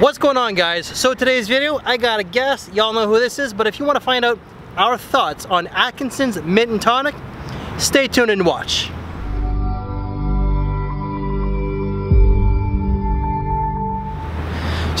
What's going on guys? So today's video, I got a guest. Y'all know who this is, but if you want to find out our thoughts on Atkinson's Mint and Tonic, stay tuned and watch.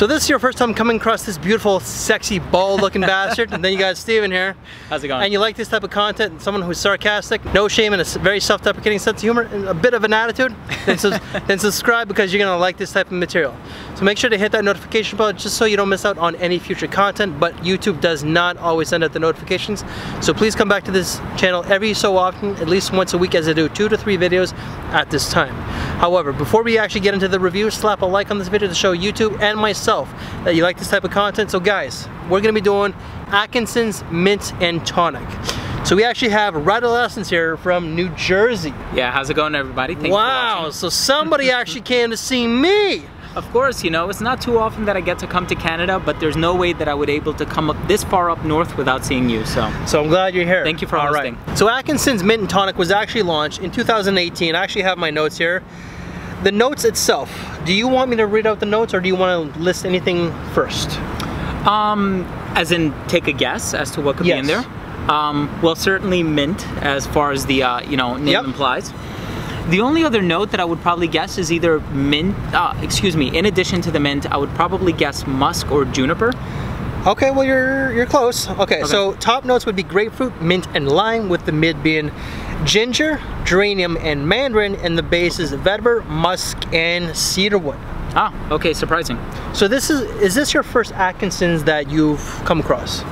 So this is your first time coming across this beautiful, sexy, bald-looking bastard, and then you got Steven here. How's it going? And you like this type of content, and someone who's sarcastic, no shame, and a very self-deprecating sense of humor, and a bit of an attitude, then, su then subscribe because you're gonna like this type of material. So make sure to hit that notification bell just so you don't miss out on any future content, but YouTube does not always send out the notifications. So please come back to this channel every so often, at least once a week as I do two to three videos at this time. However, before we actually get into the review, slap a like on this video to show YouTube and myself that you like this type of content. So guys, we're gonna be doing Atkinson's Mint and Tonic. So we actually have Redolessence here from New Jersey. Yeah, how's it going everybody? Thanks wow, so somebody actually came to see me. Of course, you know, it's not too often that I get to come to Canada, but there's no way that I would able to come up this far up north without seeing you, so. So I'm glad you're here. Thank you for All hosting. Right. So Atkinson's Mint and Tonic was actually launched in 2018. I actually have my notes here. The notes itself, do you want me to read out the notes or do you want to list anything first? Um, as in take a guess as to what could yes. be in there? Um, well, certainly mint, as far as the, uh, you know, name yep. implies. The only other note that I would probably guess is either mint, uh, excuse me, in addition to the mint, I would probably guess musk or juniper. Okay, well you're you're close. Okay, okay, so top notes would be grapefruit, mint, and lime, with the mid being ginger, geranium, and mandarin, and the base is vetiver, musk, and cedarwood. Ah, okay, surprising. So this is, is this your first Atkinson's that you've come across?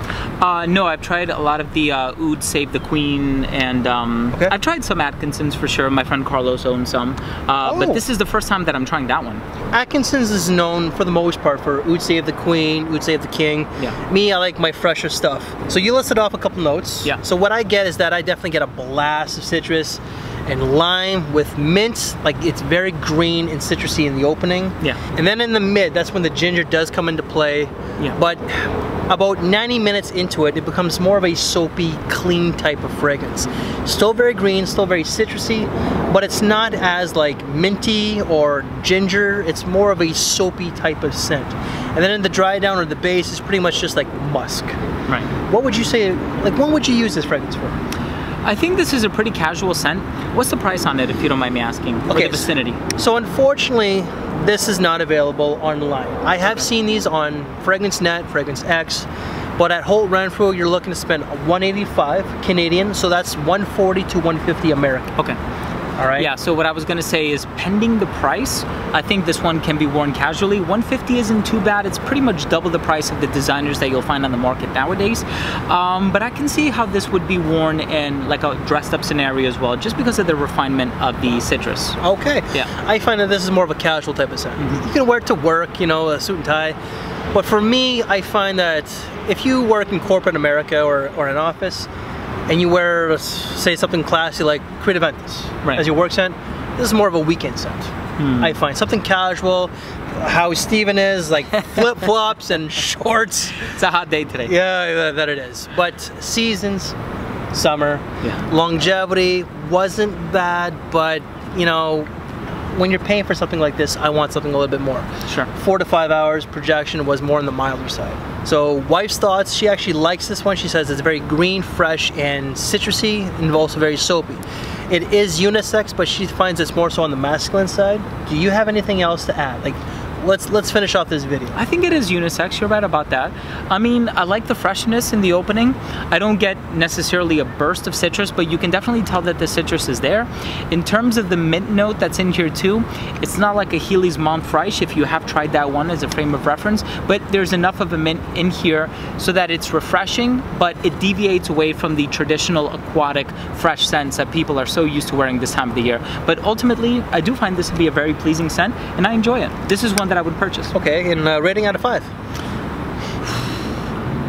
Uh, no, I've tried a lot of the uh, Oud Save the Queen, and um, okay. I've tried some Atkinson's for sure. My friend Carlos owns some, uh, oh. but this is the first time that I'm trying that one. Atkinson's is known for the most part for Oud Save the Queen, Oud Save the King. Yeah. Me, I like my fresher stuff. So you listed off a couple notes. Yeah. So what I get is that I definitely get a blast of citrus and lime with mint, like it's very green and citrusy in the opening. Yeah. And then in the mid, that's when the ginger does come into play. Yeah. But about 90 minutes into it, it becomes more of a soapy, clean type of fragrance. Still very green, still very citrusy, but it's not as like minty or ginger. It's more of a soapy type of scent. And then in the dry down or the base, it's pretty much just like musk. Right. What would you say, like what would you use this fragrance for? I think this is a pretty casual scent. What's the price on it, if you don't mind me asking? Okay. the vicinity. So unfortunately, this is not available online. I have seen these on Fragrance Net, Fragrance X, but at Holt Renfrew, you're looking to spend 185 Canadian, so that's 140 to 150 American. Okay. All right. Yeah, so what I was gonna say is pending the price, I think this one can be worn casually. 150 isn't too bad. It's pretty much double the price of the designers that you'll find on the market nowadays. Um, but I can see how this would be worn in like a dressed up scenario as well, just because of the refinement of the citrus. Okay. Yeah. I find that this is more of a casual type of scent. Mm -hmm. You can wear it to work, you know, a suit and tie. But for me, I find that if you work in corporate America or, or an office, and you wear, say, something classy like Creed Aventus right. as your work scent, this is more of a weekend scent. Hmm. I find something casual, how Steven is, like flip flops and shorts. It's a hot day today. Yeah, that it is. But seasons, summer, yeah. longevity wasn't bad, but you know, when you're paying for something like this, I want something a little bit more. Sure. Four to five hours projection was more on the milder side. So wife's thoughts, she actually likes this one. She says it's very green, fresh, and citrusy, and also very soapy. It is unisex, but she finds it's more so on the masculine side. Do you have anything else to add? Like, let's let's finish off this video. I think it is unisex. You're right about that. I mean, I like the freshness in the opening. I don't get necessarily a burst of citrus, but you can definitely tell that the citrus is there. In terms of the mint note that's in here too, it's not like a Heeley's Menthe Fraîche if you have tried that one as a frame of reference, but there's enough of a mint in here so that it's refreshing, but it deviates away from the traditional aquatic fresh scents that people are so used to wearing this time of the year. But ultimately, I do find this to be a very pleasing scent, and I enjoy it. This is one that I would purchase. Okay, and uh, rating out of five?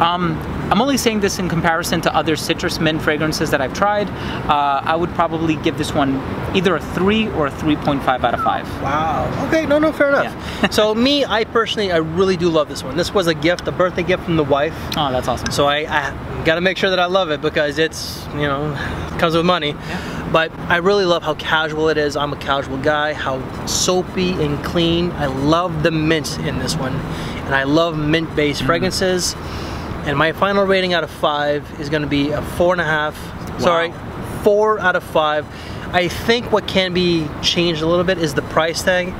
Um, I'm only saying this in comparison to other citrus mint fragrances that I've tried. Uh, I would probably give this one either a 3 or a 3.5 out of 5. Wow. Okay, no, no, fair enough. Yeah. so me, I personally, I really do love this one. This was a gift, a birthday gift from the wife. Oh, that's awesome. So I, I got to make sure that I love it because it's, you know, comes with money. Yeah. But I really love how casual it is. I'm a casual guy. How soapy and clean. I love the mint in this one, and I love mint-based mm. fragrances. And my final rating out of five is going to be a four and a half. Wow. Sorry, four out of five. I think what can be changed a little bit is the price tag,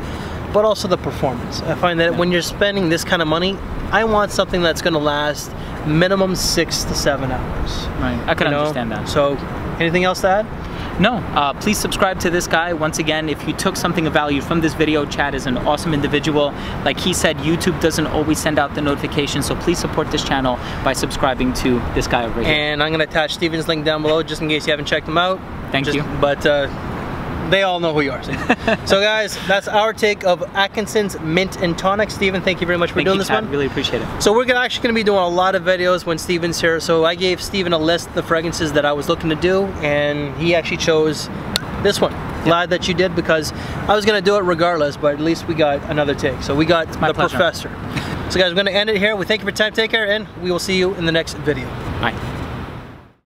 but also the performance. I find that when you're spending this kind of money, I want something that's going to last minimum six to seven hours. Right, I can you know? understand that. So, anything else to add? No, uh, please subscribe to this guy. Once again, if you took something of value from this video, Chad is an awesome individual. Like he said, YouTube doesn't always send out the notifications, so please support this channel by subscribing to this guy over here. And I'm gonna attach Steven's link down below just in case you haven't checked him out. Thank just, you. But uh, they all know who you are. so guys, that's our take of Atkinson's Mint and Tonic. Steven, thank you very much for thank doing you, this Chad. one. Really appreciate it. So we're gonna, actually gonna be doing a lot of videos when Steven's here. So I gave Steven a list of the fragrances that I was looking to do and he actually chose this one. Glad that you did because I was gonna do it regardless, but at least we got another take. So we got the pleasure. professor. so guys, we're gonna end it here. We thank you for time. Take care, and we will see you in the next video. Bye.